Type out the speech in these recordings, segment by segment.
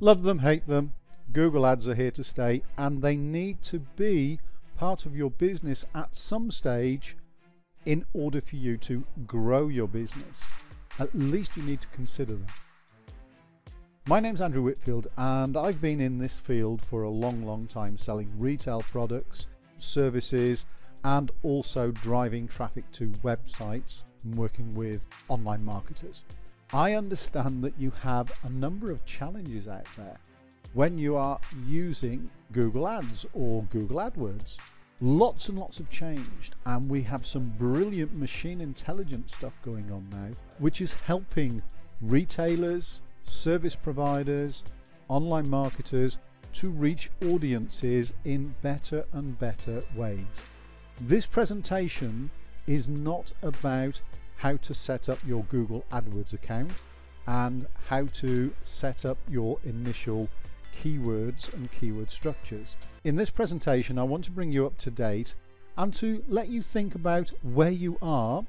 Love them, hate them, Google Ads are here to stay and they need to be part of your business at some stage in order for you to grow your business. At least you need to consider them. My name's Andrew Whitfield and I've been in this field for a long, long time selling retail products, services, and also driving traffic to websites and working with online marketers. I understand that you have a number of challenges out there when you are using Google Ads or Google AdWords. Lots and lots have changed, and we have some brilliant machine intelligence stuff going on now, which is helping retailers, service providers, online marketers to reach audiences in better and better ways. This presentation is not about how to set up your Google AdWords account and how to set up your initial keywords and keyword structures. In this presentation, I want to bring you up to date and to let you think about where you are.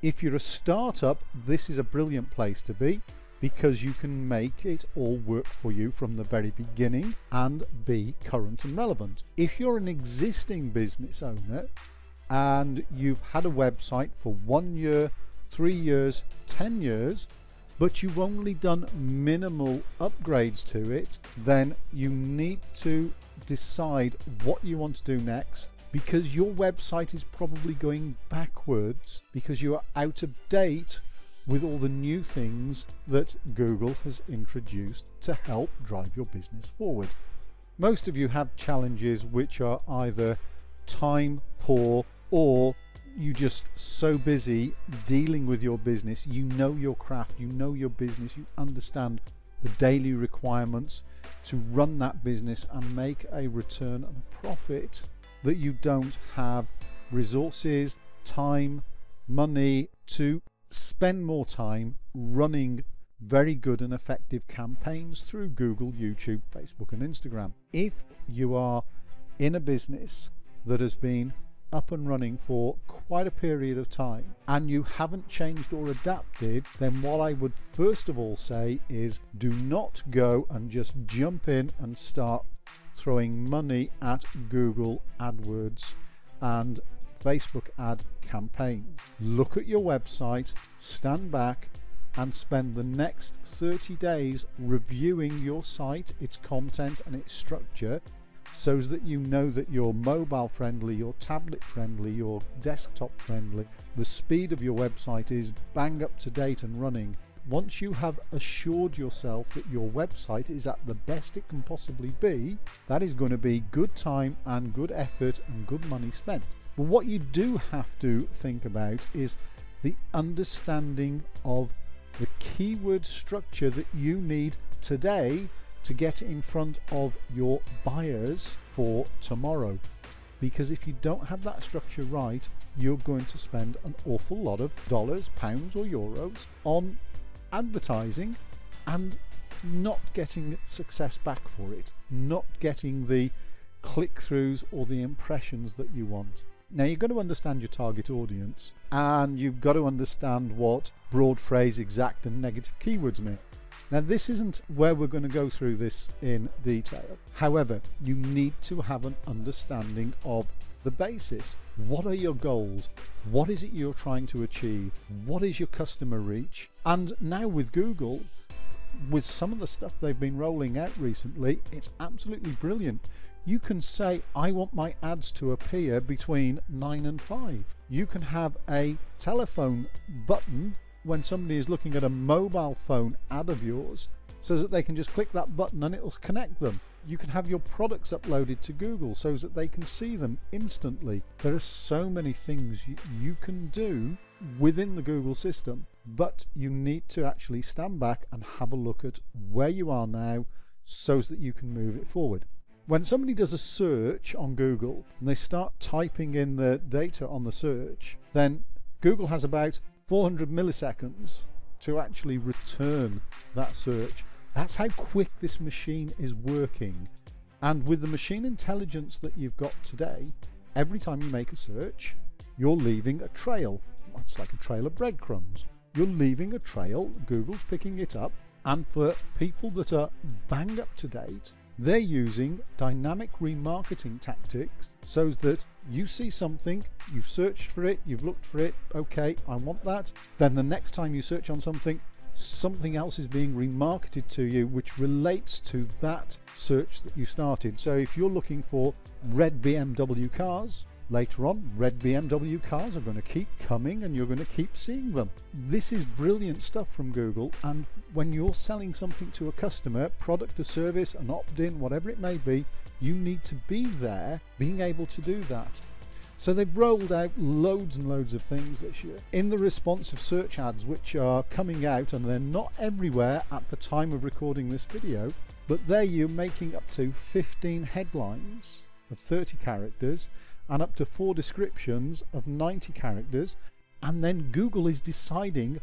If you're a startup, this is a brilliant place to be because you can make it all work for you from the very beginning and be current and relevant. If you're an existing business owner and you've had a website for one year, three years, 10 years, but you've only done minimal upgrades to it, then you need to decide what you want to do next because your website is probably going backwards because you are out of date with all the new things that Google has introduced to help drive your business forward. Most of you have challenges which are either time poor or you just so busy dealing with your business you know your craft you know your business you understand the daily requirements to run that business and make a return and a profit that you don't have resources time money to spend more time running very good and effective campaigns through Google, YouTube, Facebook, and Instagram. If you are in a business that has been up and running for quite a period of time and you haven't changed or adapted, then what I would first of all say is do not go and just jump in and start throwing money at Google AdWords and Facebook ad campaigns. Look at your website, stand back, and spend the next 30 days reviewing your site, its content, and its structure so that you know that you're mobile friendly, you're tablet friendly, you're desktop friendly, the speed of your website is bang up to date and running. Once you have assured yourself that your website is at the best it can possibly be, that is going to be good time and good effort and good money spent. But what you do have to think about is the understanding of the keyword structure that you need today to get in front of your buyers for tomorrow. Because if you don't have that structure right, you're going to spend an awful lot of dollars, pounds, or euros on advertising and not getting success back for it, not getting the click throughs or the impressions that you want. Now, you've got to understand your target audience and you've got to understand what broad phrase, exact, and negative keywords mean. Now, this isn't where we're going to go through this in detail. However, you need to have an understanding of the basis. What are your goals? What is it you're trying to achieve? What is your customer reach? And now with Google, with some of the stuff they've been rolling out recently, it's absolutely brilliant. You can say, I want my ads to appear between 9 and 5. You can have a telephone button when somebody is looking at a mobile phone ad of yours so that they can just click that button and it'll connect them. You can have your products uploaded to Google so that they can see them instantly. There are so many things you, you can do within the Google system, but you need to actually stand back and have a look at where you are now so that you can move it forward. When somebody does a search on Google and they start typing in the data on the search, then Google has about 400 milliseconds to actually return that search. That's how quick this machine is working. And with the machine intelligence that you've got today, every time you make a search, you're leaving a trail. That's like a trail of breadcrumbs. You're leaving a trail, Google's picking it up, And for people that are bang up to date, they're using dynamic remarketing tactics so that you see something, you've searched for it, you've looked for it, okay, I want that. Then the next time you search on something, something else is being remarketed to you which relates to that search that you started. So if you're looking for red BMW cars, Later on, red BMW cars are going to keep coming and you're going to keep seeing them. This is brilliant stuff from Google and when you're selling something to a customer, product or service, an opt-in, whatever it may be, you need to be there being able to do that. So they've rolled out loads and loads of things this year. In the responsive search ads which are coming out and they're not everywhere at the time of recording this video, but there you're making up to 15 headlines of 30 characters and up to four descriptions of 90 characters and then Google is deciding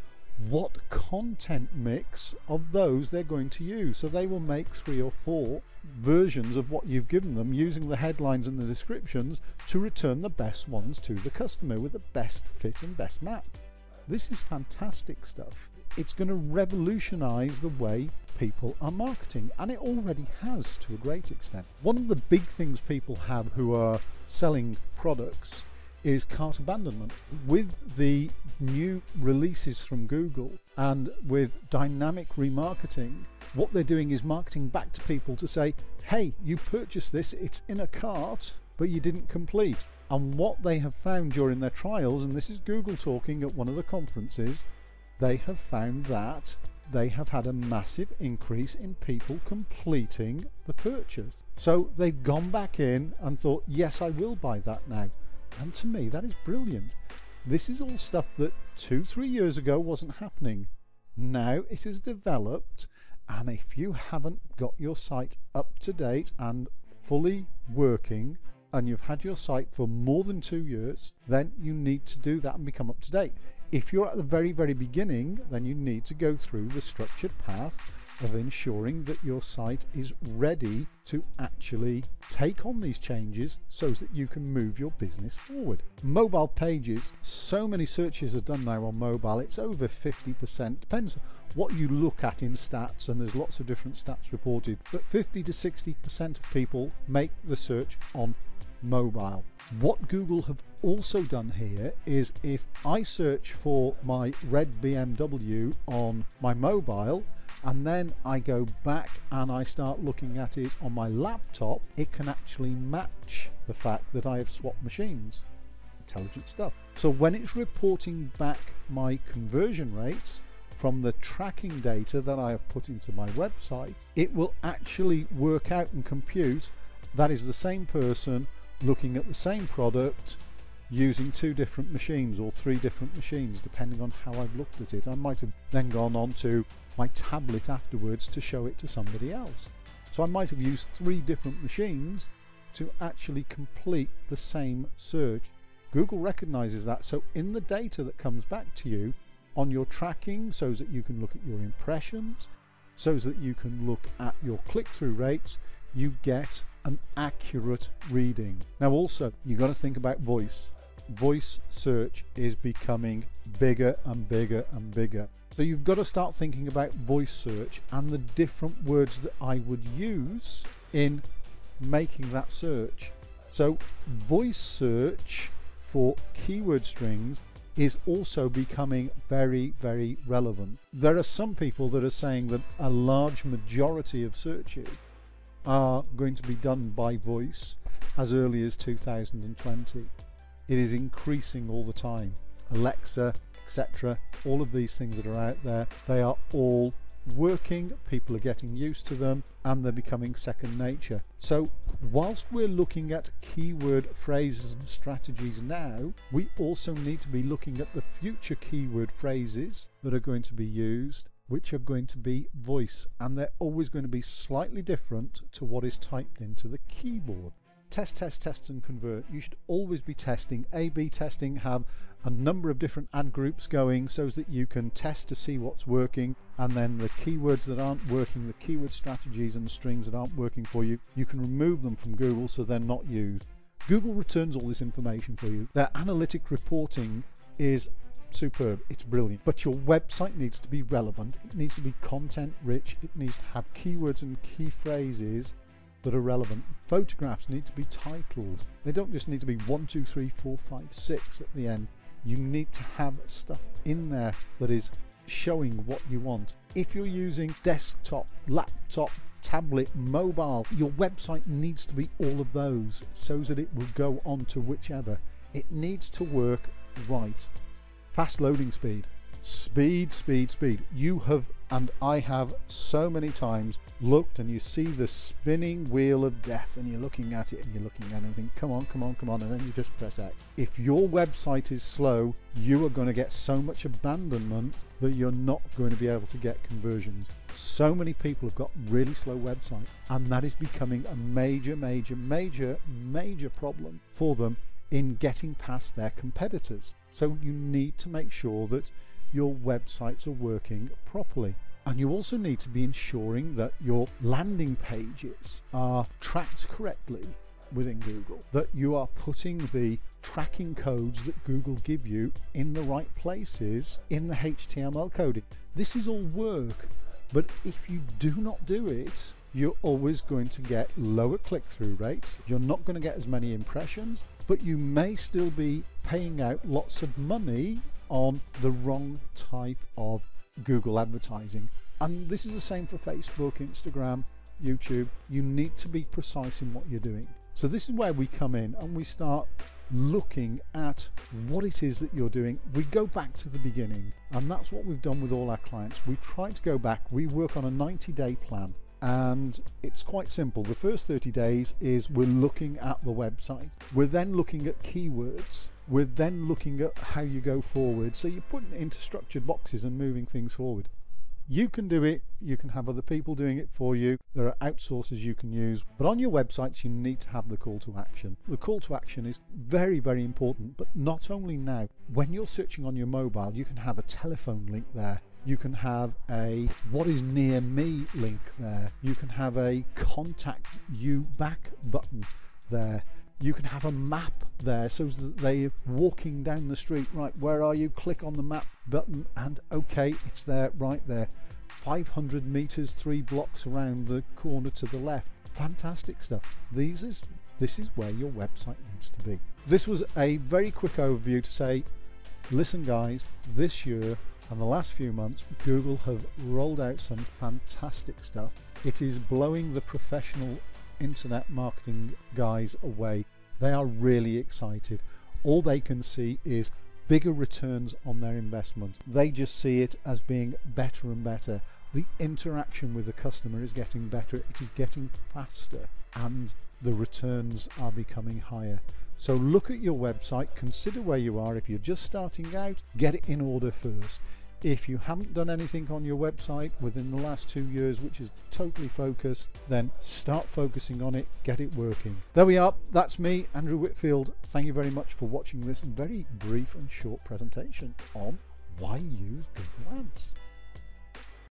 what content mix of those they're going to use. So they will make three or four versions of what you've given them using the headlines and the descriptions to return the best ones to the customer with the best fit and best map. This is fantastic stuff. It's going to revolutionize the way people are marketing, and it already has to a great extent. One of the big things people have who are selling products is cart abandonment. With the new releases from Google and with dynamic remarketing, what they're doing is marketing back to people to say, hey, you purchased this, it's in a cart, but you didn't complete. And what they have found during their trials, and this is Google talking at one of the conferences, they have found that they have had a massive increase in people completing the purchase. So they've gone back in and thought, yes, I will buy that now. And to me, that is brilliant. This is all stuff that two, three years ago wasn't happening. Now it is developed, and if you haven't got your site up to date and fully working, and you've had your site for more than two years, then you need to do that and become up to date. If you're at the very, very beginning, then you need to go through the structured path of ensuring that your site is ready to actually take on these changes so that you can move your business forward. Mobile pages, so many searches are done now on mobile, it's over 50%, depends what you look at in stats and there's lots of different stats reported, but 50 to 60% of people make the search on mobile. What Google have also done here is if I search for my red BMW on my mobile and then I go back and I start looking at it on my laptop, it can actually match the fact that I have swapped machines. Intelligent stuff. So when it's reporting back my conversion rates, from the tracking data that I have put into my website, it will actually work out and compute that is the same person looking at the same product using two different machines or three different machines depending on how I've looked at it. I might have then gone on to my tablet afterwards to show it to somebody else. So I might have used three different machines to actually complete the same search. Google recognizes that so in the data that comes back to you on your tracking so that you can look at your impressions, so that you can look at your click-through rates, you get an accurate reading. Now also, you've got to think about voice. Voice search is becoming bigger and bigger and bigger. So you've got to start thinking about voice search and the different words that I would use in making that search. So voice search for keyword strings is also becoming very, very relevant. There are some people that are saying that a large majority of searches are going to be done by voice as early as 2020. It is increasing all the time. Alexa, etc., all of these things that are out there, they are all working, people are getting used to them, and they're becoming second nature. So, whilst we're looking at keyword phrases and strategies now, we also need to be looking at the future keyword phrases that are going to be used which are going to be voice and they're always going to be slightly different to what is typed into the keyboard. Test, test, test and convert. You should always be testing. A-B testing, have a number of different ad groups going so that you can test to see what's working and then the keywords that aren't working, the keyword strategies and the strings that aren't working for you, you can remove them from Google so they're not used. Google returns all this information for you. Their analytic reporting is superb, it's brilliant. But your website needs to be relevant, it needs to be content rich, it needs to have keywords and key phrases that are relevant. Photographs need to be titled. They don't just need to be one, two, three, four, five, six at the end. You need to have stuff in there that is showing what you want. If you're using desktop, laptop, tablet, mobile, your website needs to be all of those so that it will go on to whichever. It needs to work right. Fast loading speed. Speed, speed, speed. You have, and I have so many times looked and you see the spinning wheel of death and you're looking at it and you're looking at it and think, come on, come on, come on, and then you just press X. If your website is slow, you are going to get so much abandonment that you're not going to be able to get conversions. So many people have got really slow websites, and that is becoming a major, major, major, major problem for them in getting past their competitors. So you need to make sure that your websites are working properly. And you also need to be ensuring that your landing pages are tracked correctly within Google, that you are putting the tracking codes that Google give you in the right places in the HTML coding. This is all work, but if you do not do it, you're always going to get lower click through rates. You're not going to get as many impressions, but you may still be paying out lots of money on the wrong type of Google advertising. And this is the same for Facebook, Instagram, YouTube. You need to be precise in what you're doing. So, this is where we come in and we start looking at what it is that you're doing. We go back to the beginning, and that's what we've done with all our clients. We try to go back, we work on a 90 day plan and it's quite simple. The first 30 days is we're looking at the website. We're then looking at keywords. We're then looking at how you go forward. So you're putting it into structured boxes and moving things forward. You can do it, you can have other people doing it for you. There are outsources you can use, but on your websites, you need to have the call to action. The call to action is very, very important, but not only now. When you're searching on your mobile, you can have a telephone link there you can have a what is near me link there. You can have a contact you back button there. You can have a map there so that they're walking down the street. Right, where are you? Click on the map button and okay, it's there, right there. 500 meters, three blocks around the corner to the left. Fantastic stuff. These is this is where your website needs to be. This was a very quick overview to say, listen guys, this year and the last few months Google have rolled out some fantastic stuff. It is blowing the professional internet marketing guys away. They are really excited. All they can see is bigger returns on their investment. They just see it as being better and better. The interaction with the customer is getting better, it is getting faster, and the returns are becoming higher. So look at your website, consider where you are. If you're just starting out, get it in order first. If you haven't done anything on your website within the last two years, which is totally focused, then start focusing on it, get it working. There we are. That's me, Andrew Whitfield. Thank you very much for watching this very brief and short presentation on why use Google Ads.